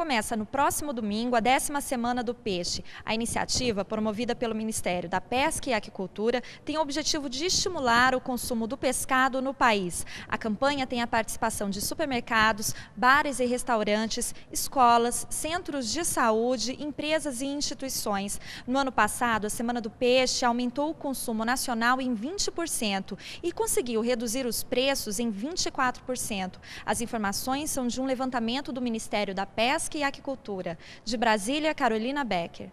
Começa no próximo domingo a décima Semana do Peixe. A iniciativa, promovida pelo Ministério da Pesca e Aquicultura, tem o objetivo de estimular o consumo do pescado no país. A campanha tem a participação de supermercados, bares e restaurantes, escolas, centros de saúde, empresas e instituições. No ano passado, a Semana do Peixe aumentou o consumo nacional em 20% e conseguiu reduzir os preços em 24%. As informações são de um levantamento do Ministério da Pesca e Aquicultura. De Brasília, Carolina Becker.